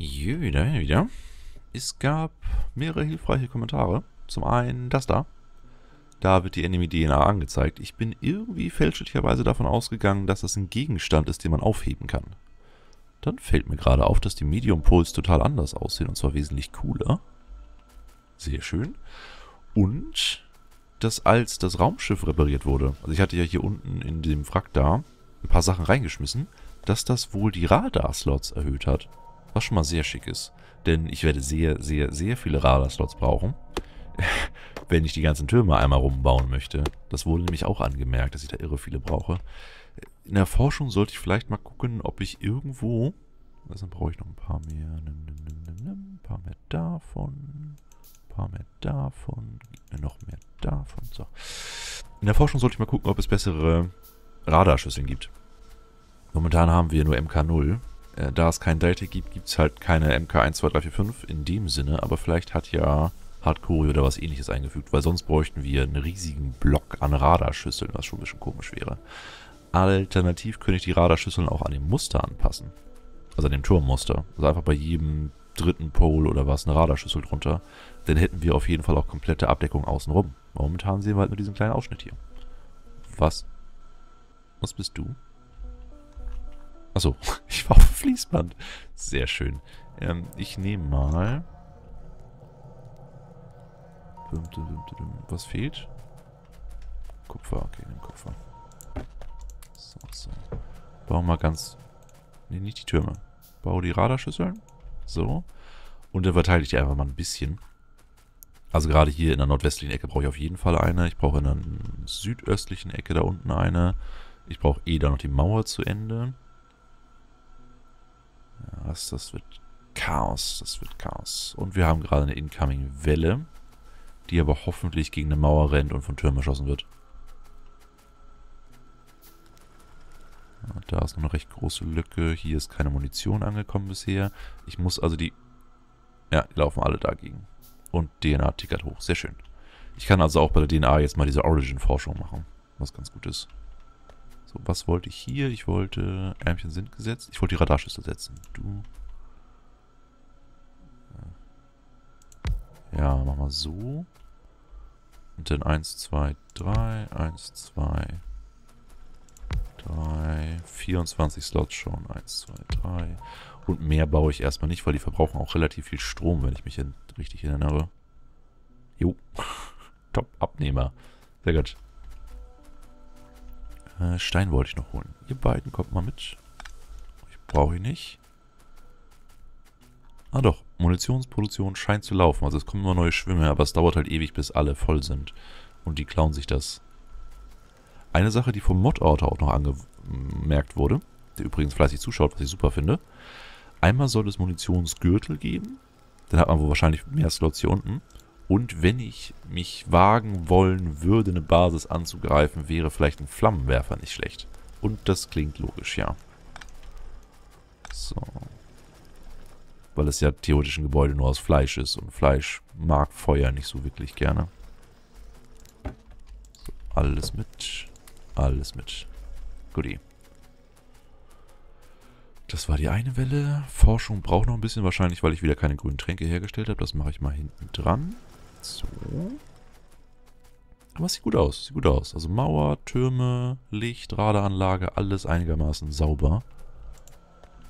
Da wieder. Es gab mehrere hilfreiche Kommentare. Zum einen das da. Da wird die Enemy-DNA angezeigt. Ich bin irgendwie fälschlicherweise davon ausgegangen, dass das ein Gegenstand ist, den man aufheben kann. Dann fällt mir gerade auf, dass die Medium Poles total anders aussehen und zwar wesentlich cooler. Sehr schön. Und dass als das Raumschiff repariert wurde, also ich hatte ja hier unten in dem Wrack da ein paar Sachen reingeschmissen, dass das wohl die Radar-Slots erhöht hat. Was schon mal sehr schick ist. Denn ich werde sehr, sehr, sehr viele Radar-Slots brauchen, wenn ich die ganzen Türme einmal rumbauen möchte. Das wurde nämlich auch angemerkt, dass ich da irre viele brauche. In der Forschung sollte ich vielleicht mal gucken, ob ich irgendwo... Also dann brauche ich noch ein paar mehr. Ein paar mehr davon. Ein paar mehr davon. Noch mehr davon. So. In der Forschung sollte ich mal gucken, ob es bessere Radarschüsseln gibt. Momentan haben wir nur MK0. Äh, da es kein Delta gibt, gibt es halt keine MK1, 2, 3, 4, 5 in dem Sinne. Aber vielleicht hat ja Hardcore oder was ähnliches eingefügt, weil sonst bräuchten wir einen riesigen Block an Radarschüsseln, was schon ein bisschen komisch wäre. Alternativ könnte ich die Radarschüsseln auch an dem Muster anpassen. Also an dem Turmmuster. Also einfach bei jedem dritten Pole oder was eine Radarschüssel drunter. Dann hätten wir auf jeden Fall auch komplette Abdeckung außenrum. Momentan sehen wir halt nur diesen kleinen Ausschnitt hier. Was? Was bist du? Achso, Fließband. Sehr schön. Ähm, ich nehme mal... Was fehlt? Kupfer, okay, nimm Kupfer. So, so. Bauen wir ganz... Ne, nicht die Türme. Baue die Radarschüsseln. So. Und dann verteile ich die einfach mal ein bisschen. Also gerade hier in der nordwestlichen Ecke brauche ich auf jeden Fall eine. Ich brauche in der südöstlichen Ecke da unten eine. Ich brauche eh da noch die Mauer zu Ende. Ja, das, wird Chaos. Das wird Chaos. Und wir haben gerade eine Incoming-Welle, die aber hoffentlich gegen eine Mauer rennt und von Türmen erschossen wird. Ja, da ist noch eine recht große Lücke. Hier ist keine Munition angekommen bisher. Ich muss also die... Ja, die laufen alle dagegen. Und DNA tickert hoch. Sehr schön. Ich kann also auch bei der DNA jetzt mal diese Origin-Forschung machen. Was ganz gut ist. So, was wollte ich hier? Ich wollte... Ärmchen sind gesetzt. Ich wollte die Radarschüssel setzen. Du... Ja, mach mal so. Und dann 1, 2, 3, 1, 2, 3, 24 Slots schon. 1, 2, 3. Und mehr baue ich erstmal nicht, weil die verbrauchen auch relativ viel Strom, wenn ich mich richtig erinnere. Jo. Top, Abnehmer. Sehr gut. Äh, Stein wollte ich noch holen. Ihr beiden kommt mal mit. Ich brauche ihn nicht. Ah doch, Munitionsproduktion scheint zu laufen. Also es kommen immer neue Schwimmer, aber es dauert halt ewig, bis alle voll sind. Und die klauen sich das. Eine Sache, die vom Mod-Autor auch noch angemerkt wurde, der übrigens fleißig zuschaut, was ich super finde. Einmal soll es Munitionsgürtel geben. Dann hat man wohl wahrscheinlich mehr Slots hier unten. Und wenn ich mich wagen wollen würde, eine Basis anzugreifen, wäre vielleicht ein Flammenwerfer nicht schlecht. Und das klingt logisch, ja. So. Weil es ja theoretisch ein Gebäude nur aus Fleisch ist. Und Fleisch mag Feuer nicht so wirklich gerne. So, alles mit. Alles mit. Goodie. Das war die eine Welle. Forschung braucht noch ein bisschen wahrscheinlich, weil ich wieder keine grünen Tränke hergestellt habe. Das mache ich mal hinten dran. So. Aber es sieht gut aus. Sieht gut aus. Also Mauer, Türme, Licht, Radaranlage, alles einigermaßen sauber.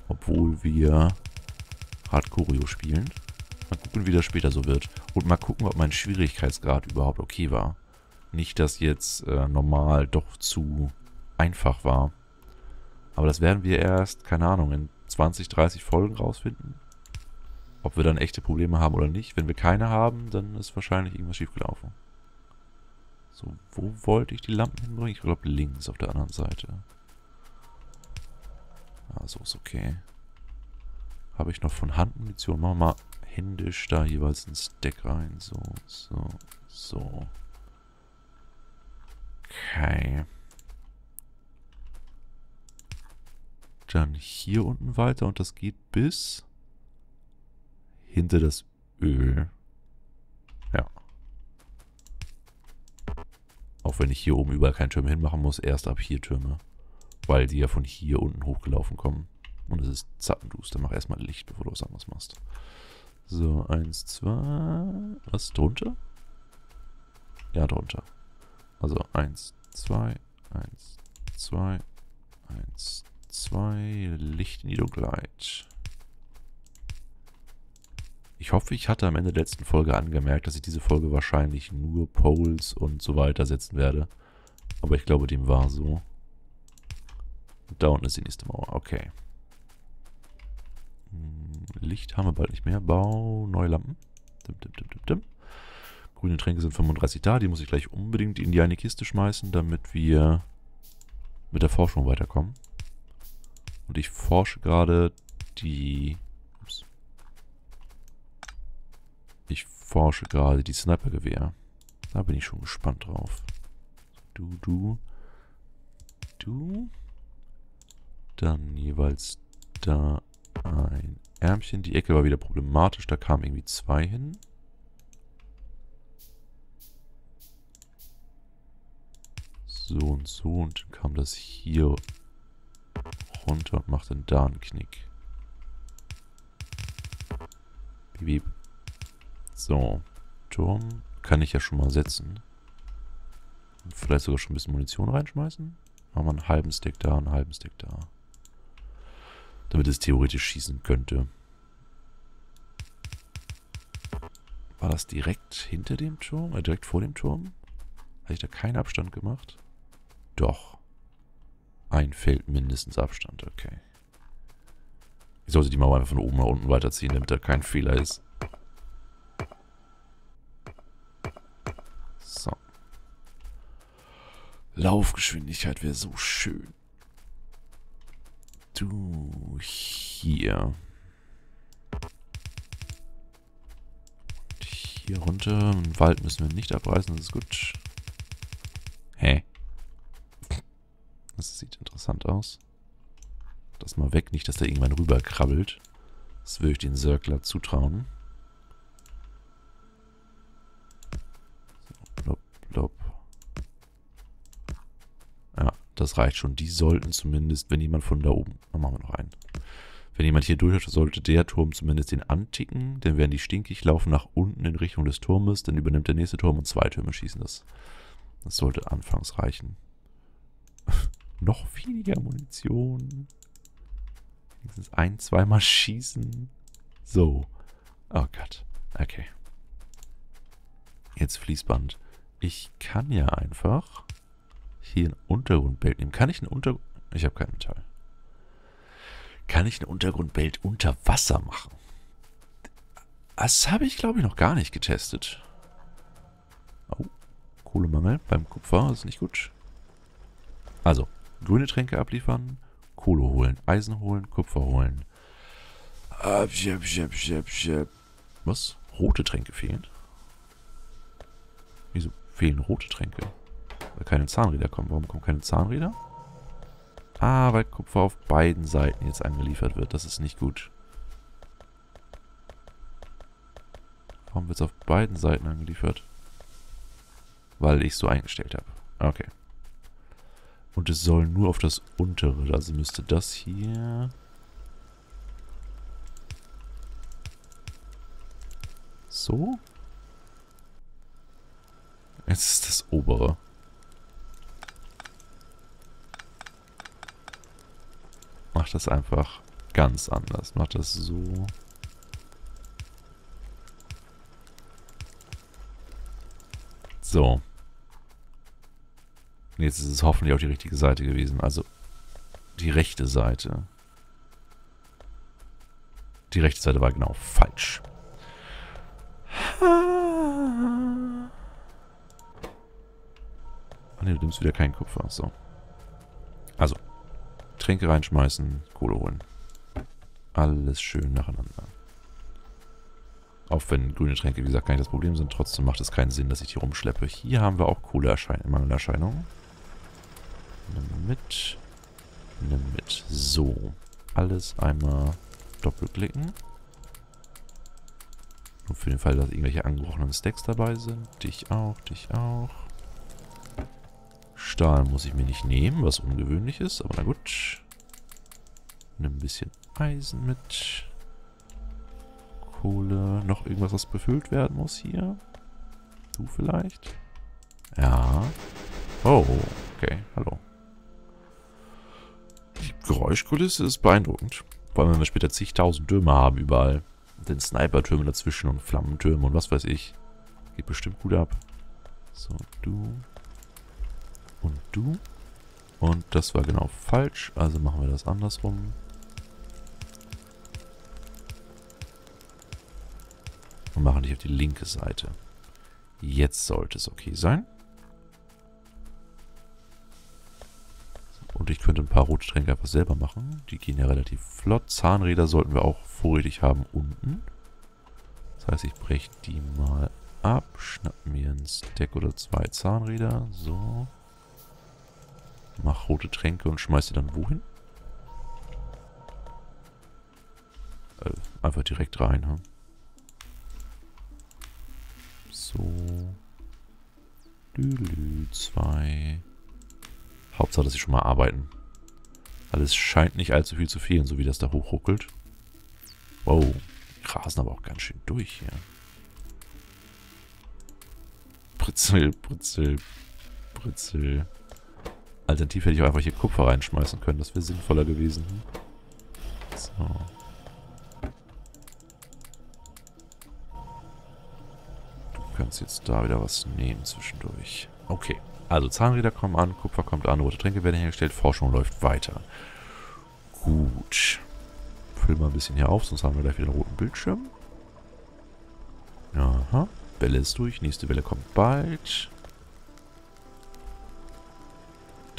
Obwohl wir Hardcore spielen. Mal gucken, wie das später so wird. Und mal gucken, ob mein Schwierigkeitsgrad überhaupt okay war. Nicht, dass jetzt äh, normal doch zu einfach war. Aber das werden wir erst, keine Ahnung, in 20, 30 Folgen rausfinden. Ob wir dann echte Probleme haben oder nicht. Wenn wir keine haben, dann ist wahrscheinlich irgendwas schiefgelaufen. So, wo wollte ich die Lampen hinbringen? Ich glaube links auf der anderen Seite. Ah, so ist okay. Habe ich noch von Handmunition? Machen wir mal händisch da jeweils ein Stack rein. So, so, so. Okay. Dann hier unten weiter und das geht bis hinter das Öl. Ja. Auch wenn ich hier oben überall keinen Türme hinmachen muss, erst ab hier Türme. Weil die ja von hier unten hochgelaufen kommen. Und es ist zappenduster. Mach erstmal Licht, bevor du was anderes machst. So, eins, zwei. Was? Drunter? Ja, drunter. Also eins, zwei, eins, zwei, eins, zwei. Licht in die Dunkelheit. Ich hoffe, ich hatte am Ende der letzten Folge angemerkt, dass ich diese Folge wahrscheinlich nur Poles und so weiter setzen werde. Aber ich glaube, dem war so. Da unten ist die nächste Mauer. Okay. Hm, Licht haben wir bald nicht mehr. Bau neue Lampen. Dim, dim, dim, dim, dim. Grüne Tränke sind 35 da. Die muss ich gleich unbedingt in die eine Kiste schmeißen, damit wir mit der Forschung weiterkommen. Und ich forsche gerade die... Ich forsche gerade die Snipergewehr. Da bin ich schon gespannt drauf. Du, du. Du. Dann jeweils da ein Ärmchen. Die Ecke war wieder problematisch. Da kamen irgendwie zwei hin. So und so. Und dann kam das hier runter und macht dann da einen Knick. Bip. So. Turm kann ich ja schon mal setzen. Vielleicht sogar schon ein bisschen Munition reinschmeißen. Machen wir einen halben Stick da, einen halben Stick da. Damit es theoretisch schießen könnte. War das direkt hinter dem Turm? Äh, direkt vor dem Turm? Habe ich da keinen Abstand gemacht? Doch. Ein Feld mindestens Abstand, okay. Ich sollte die Mauer einfach von oben nach unten weiterziehen, damit da kein Fehler ist. Laufgeschwindigkeit wäre so schön. Du hier. Hier runter. Den Wald müssen wir nicht abreißen, das ist gut. Hä? Das sieht interessant aus. Das mal weg, nicht, dass der irgendwann rüber krabbelt. Das würde ich den Circler zutrauen. So, blop, blop. Ja, das reicht schon. Die sollten zumindest, wenn jemand von da oben... Dann machen wir noch einen. Wenn jemand hier durch hat, sollte der Turm zumindest den anticken. Dann werden die stinkig, laufen nach unten in Richtung des Turmes. Dann übernimmt der nächste Turm und zwei Türme schießen das. Das sollte anfangs reichen. noch weniger Munition. Wenigstens ein, zweimal schießen. So. Oh Gott. Okay. Jetzt Fließband. Ich kann ja einfach hier ein Untergrundbild nehmen. Kann ich ein Unter... Ich habe kein Metall. Kann ich ein Untergrundbild unter Wasser machen? Das habe ich, glaube ich, noch gar nicht getestet. Oh. Kohlemangel beim Kupfer. Das ist nicht gut. Also, grüne Tränke abliefern, Kohle holen, Eisen holen, Kupfer holen. Was? Rote Tränke fehlen? Wieso fehlen rote Tränke? Keine Zahnräder kommen. Warum kommen keine Zahnräder? Ah, weil Kupfer auf beiden Seiten jetzt angeliefert wird. Das ist nicht gut. Warum wird es auf beiden Seiten angeliefert? Weil ich es so eingestellt habe. Okay. Und es soll nur auf das untere. Also müsste das hier... So? Jetzt ist das obere. Mach das einfach ganz anders. Mach das so. So. Jetzt ist es hoffentlich auch die richtige Seite gewesen. Also die rechte Seite. Die rechte Seite war genau falsch. Ah, ne, du nimmst wieder keinen Kupfer. So. Tränke reinschmeißen, Kohle holen. Alles schön nacheinander. Auch wenn grüne Tränke, wie gesagt, gar nicht das Problem sind, trotzdem macht es keinen Sinn, dass ich die rumschleppe. Hier haben wir auch Kohlemangelerscheinungen. Nimm mit. Nimm mit. So. Alles einmal doppelklicken. Nur für den Fall, dass irgendwelche angebrochenen Stacks dabei sind. Dich auch, dich auch. Stahl muss ich mir nicht nehmen, was ungewöhnlich ist, aber na gut. Nimm ein bisschen Eisen mit. Kohle. Noch irgendwas, was befüllt werden muss hier? Du vielleicht? Ja. Oh, okay. Hallo. Die Geräuschkulisse ist beeindruckend. Vor allem, wenn wir später zigtausend Türme haben überall. Den Sniper-Türme dazwischen und Flammentürme und was weiß ich. Geht bestimmt gut ab. So, du. Und du. Und das war genau falsch, also machen wir das andersrum. Und machen dich auf die linke Seite. Jetzt sollte es okay sein. Und ich könnte ein paar rote Tränke einfach selber machen. Die gehen ja relativ flott. Zahnräder sollten wir auch vorrätig haben unten. Das heißt, ich breche die mal ab. Schnapp mir ein Stack oder zwei Zahnräder. So. Mach rote Tränke und schmeiß sie dann wohin? Äh, einfach direkt rein, hm? So. Lülü, zwei. Hauptsache, dass sie schon mal arbeiten. Weil es scheint nicht allzu viel zu fehlen, so wie das da hochruckelt. Wow. Grasen aber auch ganz schön durch hier. Britzel, Britzel, Britzel. Alternativ hätte ich auch einfach hier Kupfer reinschmeißen können. Das wäre sinnvoller gewesen. So. Du kannst jetzt da wieder was nehmen zwischendurch. Okay. Also Zahnräder kommen an, Kupfer kommt an, rote Tränke werden hergestellt, Forschung läuft weiter. Gut. Füll mal ein bisschen hier auf, sonst haben wir gleich wieder einen roten Bildschirm. Aha. Welle ist durch, nächste Welle kommt bald.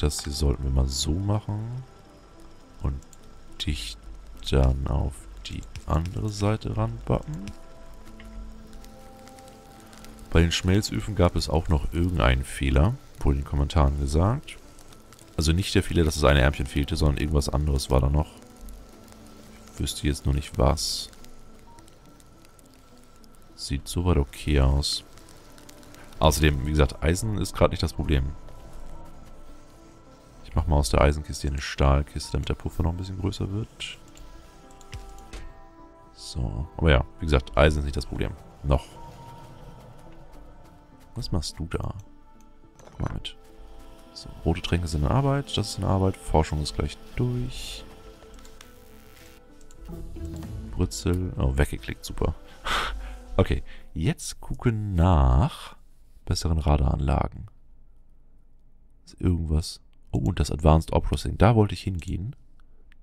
Das hier sollten wir mal so machen. Und dich dann auf die andere Seite ranbappen. Bei den Schmelzöfen gab es auch noch irgendeinen Fehler, wurde in den Kommentaren gesagt. Also nicht der Fehler, dass es eine Ärmchen fehlte, sondern irgendwas anderes war da noch. Ich wüsste jetzt nur nicht was. Sieht soweit okay aus. Außerdem, wie gesagt, Eisen ist gerade nicht das Problem. Ich mache mal aus der Eisenkiste hier eine Stahlkiste, damit der Puffer noch ein bisschen größer wird. So. Aber ja, wie gesagt, Eisen ist nicht das Problem. Noch. Was machst du da? Guck mal mit. So, rote Tränke sind in Arbeit, das ist in Arbeit, Forschung ist gleich durch. Brützel, oh, weggeklickt, super. okay, jetzt gucken nach besseren Radaranlagen. Ist irgendwas Oh, und das Advanced Op Processing. Da wollte ich hingehen.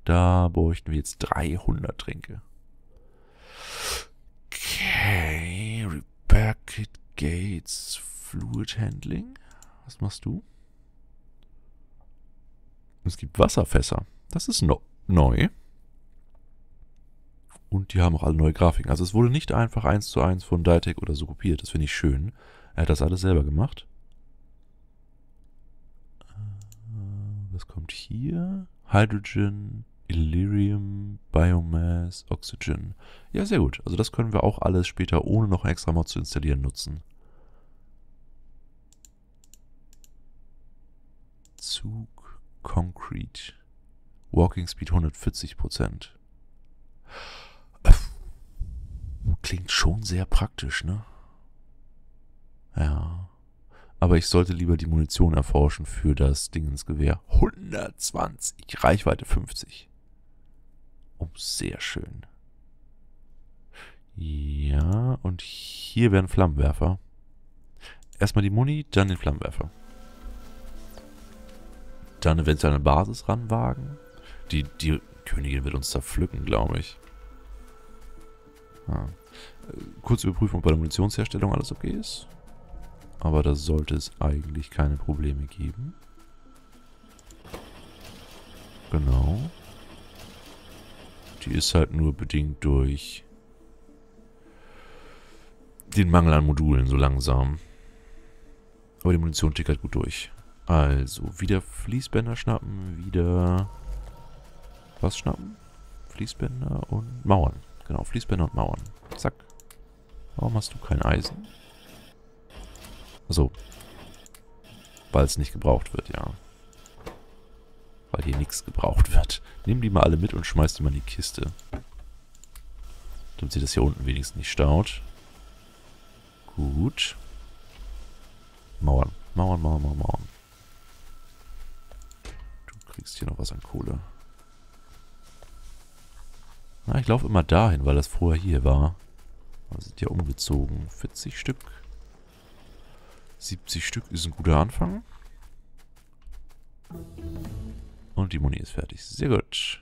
Da bräuchten wir jetzt 300 Tränke. Okay. Repair Kit Gates. Fluid Handling. Was machst du? Es gibt Wasserfässer. Das ist no neu. Und die haben auch alle neue Grafiken. Also es wurde nicht einfach eins zu eins von Ditec oder so kopiert. Das finde ich schön. Er hat das alles selber gemacht. Was kommt hier? Hydrogen, Illyrium, Biomass, Oxygen. Ja, sehr gut. Also das können wir auch alles später, ohne noch ein extra Mod zu installieren, nutzen. Zug, Concrete. Walking Speed 140%. Klingt schon sehr praktisch, ne? Ja. Aber ich sollte lieber die Munition erforschen für das Ding ins Gewehr. 120, Reichweite 50. Oh, sehr schön. Ja, und hier wären Flammenwerfer. Erstmal die Muni, dann den Flammenwerfer. Dann eventuell eine Basis ranwagen. Die, die Königin wird uns zerpflücken, glaube ich. Ah. Kurze Überprüfung bei der Munitionsherstellung, alles okay ist. Aber da sollte es eigentlich keine Probleme geben. Genau. Die ist halt nur bedingt durch den Mangel an Modulen so langsam. Aber die Munition tickert gut durch. Also, wieder Fließbänder schnappen, wieder... Was schnappen? Fließbänder und Mauern. Genau, Fließbänder und Mauern. Zack. Warum hast du kein Eisen? Also, weil es nicht gebraucht wird, ja. Weil hier nichts gebraucht wird. Nimm die mal alle mit und schmeiß die mal in die Kiste. Damit sich das hier unten wenigstens nicht staut. Gut. Mauern. Mauern, Mauern, Mauern, Mauern. Du kriegst hier noch was an Kohle. Na, ich laufe immer dahin, weil das vorher hier war. Wir sind ja umgezogen. 40 Stück. 70 Stück ist ein guter Anfang. Und die Muni ist fertig. Sehr gut.